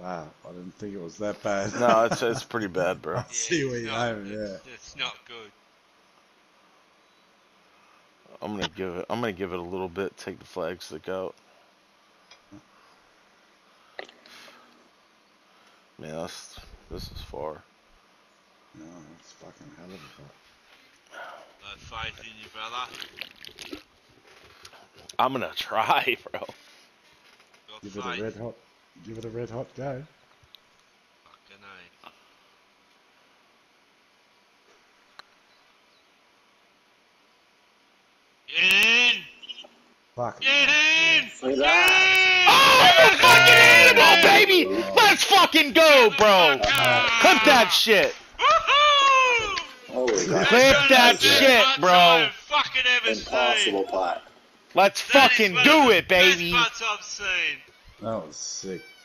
Wow, I didn't think it was that bad. No, it's it's pretty bad, bro. I see where it's you're yeah. It's, it's not good. I'm gonna give it. I'm gonna give it a little bit. Take the flag stick out. Man, that's, this is far. No, it's fucking hell of a fuck. No faith in you, brother. I'm gonna try, bro. Got Give it a red hot, give it a red hot go. Fucking A. Get in! Fuck. Get in! Look at Get that. in! Oh, I'm a fucking animal, baby! Let's fucking go, bro! Clip that shit! Woohoo! Holy Clip that shit, bro. Fucking ever Impossible putt. Let's That is fucking do it, baby! Best butts I've seen. That was sick.